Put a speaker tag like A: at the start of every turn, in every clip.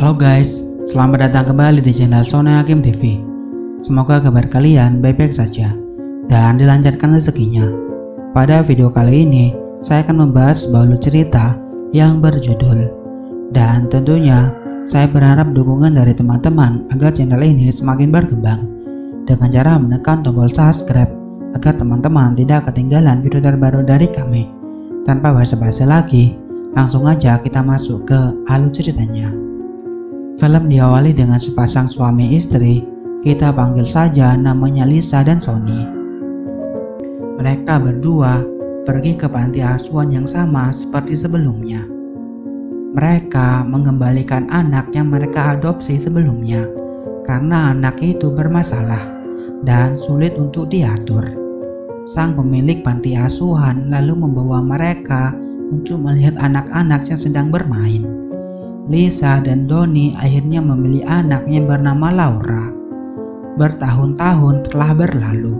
A: Halo guys, selamat datang kembali di channel Sona Hakim TV. Semoga kabar kalian baik-baik saja dan dilancarkan rezekinya. Pada video kali ini, saya akan membahas sebuah cerita yang berjudul dan tentunya saya berharap dukungan dari teman-teman agar channel ini semakin berkembang dengan cara menekan tombol subscribe agar teman-teman tidak ketinggalan video terbaru dari kami. Tanpa basa-basi lagi, langsung aja kita masuk ke alur ceritanya. Film diawali dengan sepasang suami istri, kita panggil saja namanya Lisa dan Sony. Mereka berdua pergi ke panti asuhan yang sama seperti sebelumnya. Mereka mengembalikan anak yang mereka adopsi sebelumnya karena anak itu bermasalah dan sulit untuk diatur. Sang pemilik panti asuhan lalu membawa mereka untuk melihat anak-anak yang sedang bermain. Lisa dan Doni akhirnya memilih anak yang bernama Laura. Bertahun-tahun telah berlalu.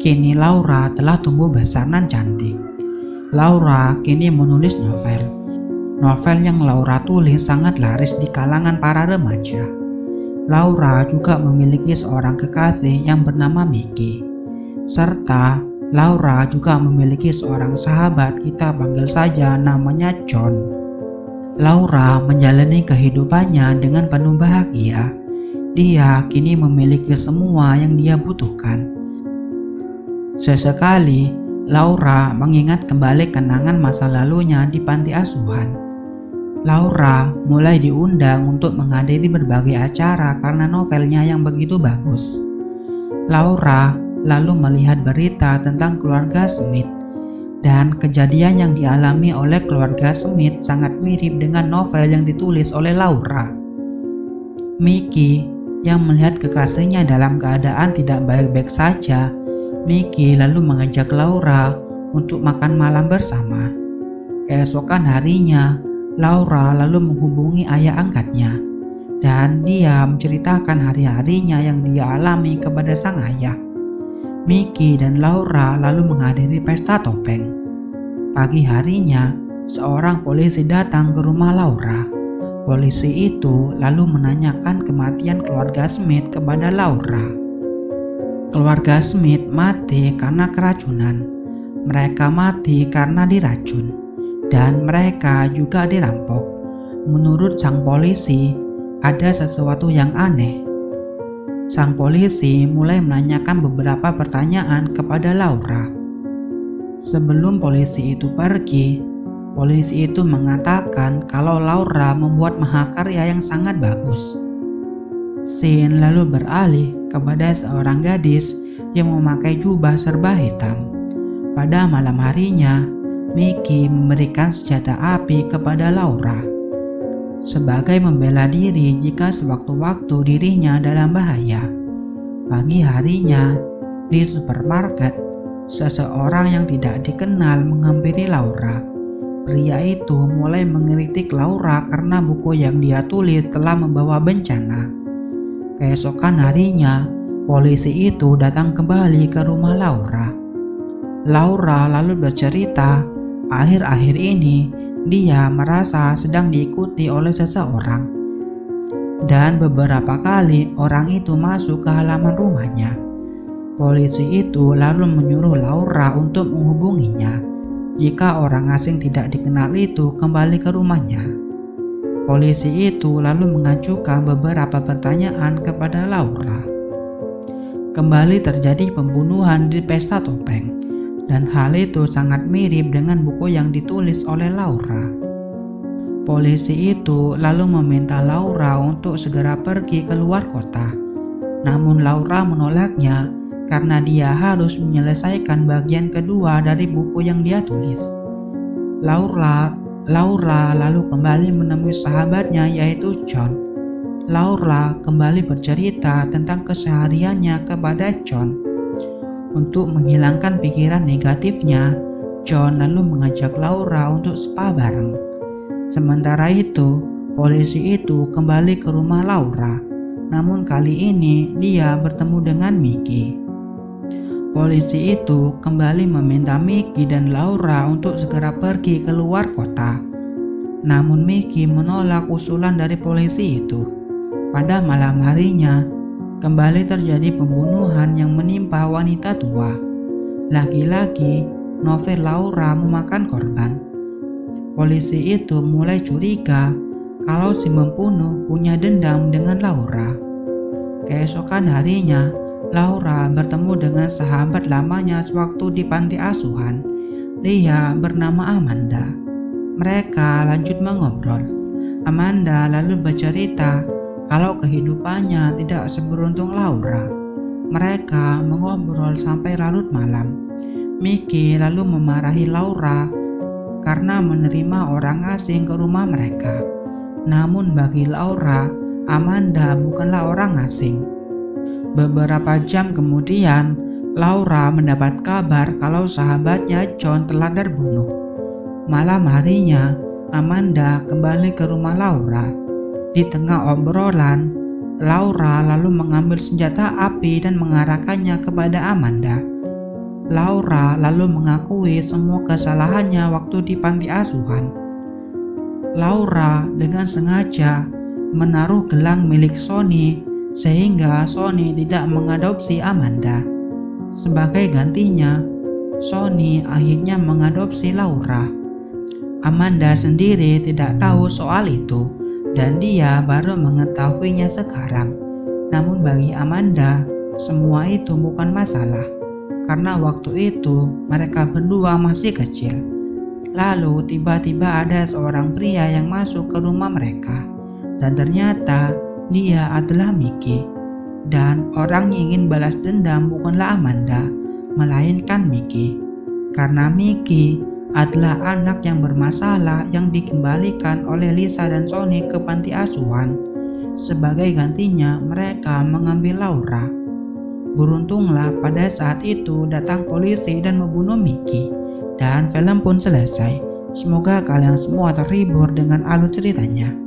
A: Kini Laura telah tumbuh besar dan cantik. Laura kini menulis novel. Novel yang Laura tulis sangat laris di kalangan para remaja. Laura juga memiliki seorang kekasih yang bernama Mickey. Serta Laura juga memiliki seorang sahabat kita panggil saja namanya John. Laura menjalani kehidupannya dengan penuh bahagia. Dia kini memiliki semua yang dia butuhkan. Sesekali, Laura mengingat kembali kenangan masa lalunya di panti asuhan. Laura mulai diundang untuk menghadiri berbagai acara karena novelnya yang begitu bagus. Laura lalu melihat berita tentang keluarga Smith dan kejadian yang dialami oleh keluarga Smith sangat mirip dengan novel yang ditulis oleh Laura. Mickey yang melihat kekasihnya dalam keadaan tidak baik-baik saja, Mickey lalu mengajak Laura untuk makan malam bersama. Keesokan harinya, Laura lalu menghubungi ayah angkatnya dan dia menceritakan hari-harinya yang dia alami kepada sang ayah. Miki dan Laura lalu menghadiri pesta topeng. Pagi harinya, seorang polisi datang ke rumah Laura. Polisi itu lalu menanyakan kematian keluarga Smith kepada Laura. Keluarga Smith mati karena keracunan. Mereka mati karena diracun, dan mereka juga dirampok. Menurut sang polisi, ada sesuatu yang aneh Sang polisi mulai menanyakan beberapa pertanyaan kepada Laura. Sebelum polisi itu pergi, polisi itu mengatakan kalau Laura membuat mahakarya yang sangat bagus. Scene lalu beralih kepada seorang gadis yang memakai jubah serba hitam. Pada malam harinya, Mickey memberikan senjata api kepada Laura sebagai membela diri jika sewaktu-waktu dirinya dalam bahaya. Pagi harinya, di supermarket, seseorang yang tidak dikenal menghampiri Laura. Pria itu mulai mengeritik Laura karena buku yang dia tulis telah membawa bencana. Keesokan harinya, polisi itu datang kembali ke rumah Laura. Laura lalu bercerita, akhir-akhir ini dia merasa sedang diikuti oleh seseorang. Dan beberapa kali orang itu masuk ke halaman rumahnya. Polisi itu lalu menyuruh Laura untuk menghubunginya jika orang asing tidak dikenal itu kembali ke rumahnya. Polisi itu lalu mengajukan beberapa pertanyaan kepada Laura. Kembali terjadi pembunuhan di pesta topeng dan hal itu sangat mirip dengan buku yang ditulis oleh Laura. Polisi itu lalu meminta Laura untuk segera pergi ke luar kota. Namun Laura menolaknya karena dia harus menyelesaikan bagian kedua dari buku yang dia tulis. Laura Laura lalu kembali menemui sahabatnya yaitu John. Laura kembali bercerita tentang kesehariannya kepada John untuk menghilangkan pikiran negatifnya, John lalu mengajak Laura untuk spa bareng. Sementara itu, polisi itu kembali ke rumah Laura. Namun kali ini dia bertemu dengan Mickey. Polisi itu kembali meminta Mickey dan Laura untuk segera pergi keluar kota. Namun Mickey menolak usulan dari polisi itu. Pada malam harinya, kembali terjadi pembunuhan yang menimpa wanita tua. Lagi-lagi, novel Laura memakan korban. Polisi itu mulai curiga kalau si membunuh punya dendam dengan Laura. Keesokan harinya, Laura bertemu dengan sahabat lamanya sewaktu di panti asuhan. Dia bernama Amanda. Mereka lanjut mengobrol. Amanda lalu bercerita kalau kehidupannya tidak seberuntung Laura. Mereka mengobrol sampai larut malam. Mickey lalu memarahi Laura karena menerima orang asing ke rumah mereka. Namun bagi Laura, Amanda bukanlah orang asing. Beberapa jam kemudian, Laura mendapat kabar kalau sahabatnya John telah terbunuh. Malam harinya, Amanda kembali ke rumah Laura. Di tengah obrolan, Laura lalu mengambil senjata api dan mengarahkannya kepada Amanda. Laura lalu mengakui semua kesalahannya waktu di panti asuhan. Laura dengan sengaja menaruh gelang milik Sony sehingga Sony tidak mengadopsi Amanda. Sebagai gantinya, Sony akhirnya mengadopsi Laura. Amanda sendiri tidak tahu soal itu dan dia baru mengetahuinya sekarang. Namun bagi Amanda, semua itu bukan masalah karena waktu itu mereka berdua masih kecil. Lalu tiba-tiba ada seorang pria yang masuk ke rumah mereka dan ternyata dia adalah Mickey. Dan orang yang ingin balas dendam bukanlah Amanda, melainkan Mickey. Karena Mickey adalah anak yang bermasalah yang dikembalikan oleh Lisa dan Sony ke panti asuhan. Sebagai gantinya, mereka mengambil Laura. Beruntunglah pada saat itu datang polisi dan membunuh Mickey. Dan film pun selesai. Semoga kalian semua terhibur dengan alur ceritanya.